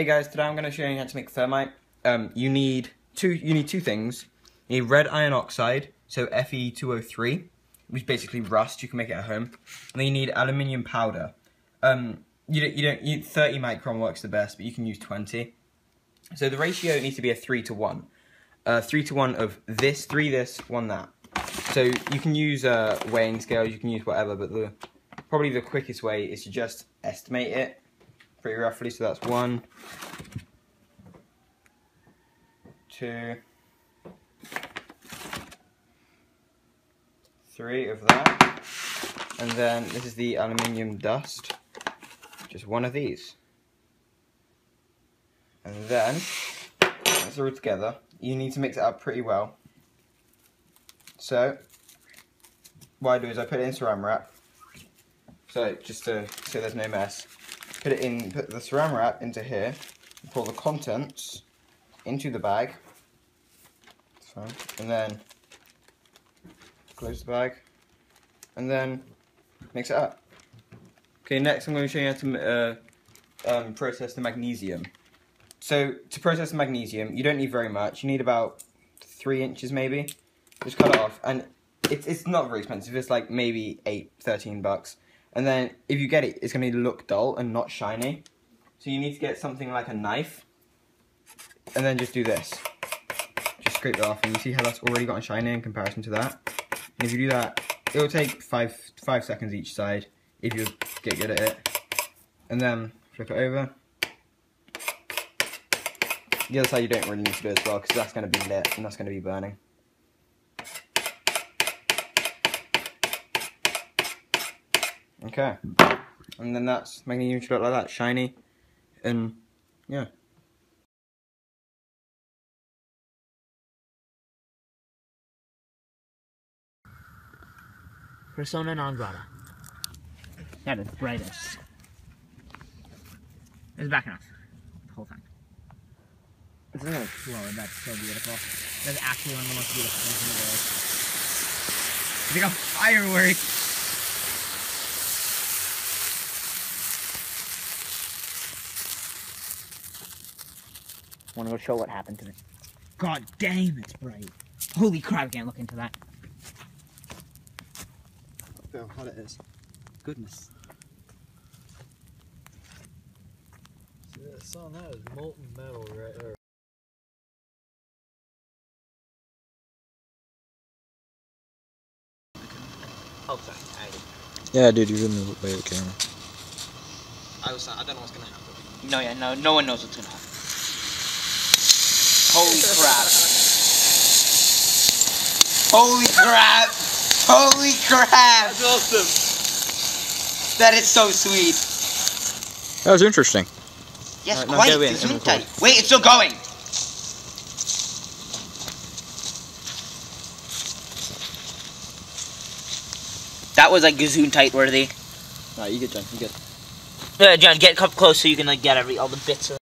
Hey guys, today I'm going to show you how to make thermite. Um, you need two. You need two things. You need red iron oxide, so Fe2O3, which is basically rust. You can make it at home. And then you need aluminium powder. Um, you don't. You don't. You, 30 micron works the best, but you can use 20. So the ratio needs to be a three to one. Uh, three to one of this, three this, one that. So you can use uh, weighing scales. You can use whatever, but the probably the quickest way is to just estimate it pretty roughly. So that's one, two, three of that. And then this is the aluminium dust. Just one of these. And then, they're all together, you need to mix it up pretty well. So, what I do is I put it in saran wrap. So, just to so there's no mess put it in, put the saran wrap into here, pour the contents into the bag, and then close the bag, and then mix it up. Okay, next I'm going to show you how to uh, um, process the magnesium. So to process the magnesium, you don't need very much. You need about three inches maybe. Just cut it off, and it's it's not very expensive. It's like maybe eight, 13 bucks. And then if you get it, it's going to look dull and not shiny. So you need to get something like a knife. And then just do this. Just scrape it off and you see how that's already gotten shiny in comparison to that. And if you do that, it will take five, five seconds each side if you get good at it. And then flip it over. The other side you don't really need to do as well because that's going to be lit and that's going to be burning. Okay. And then that's making you look like that, shiny, and yeah. Persona non grata. That is brightest. It's back enough. The whole time. It's really slow and that's so beautiful. That's actually one of the most beautiful things in the world. It's like a firework! Want to go show what happened to it. God damn, it's bright. Holy crap, I can't look into that. Look how hot it is. Goodness. See that sun, that is molten metal right there. Oh, sorry. I, yeah, dude, you're in the way of the camera. I was. I don't know what's gonna happen. No, yeah, no, no one knows what's gonna happen. Holy crap. Holy crap. Holy crap. That's awesome. That is so sweet. That was interesting. Yes, No, no, quite. go in It's and tight. Wait, it's still going. That was like gazoon tight worthy. Alright, you get John. You good. Uh, John, get up close so you can like get every all the bits of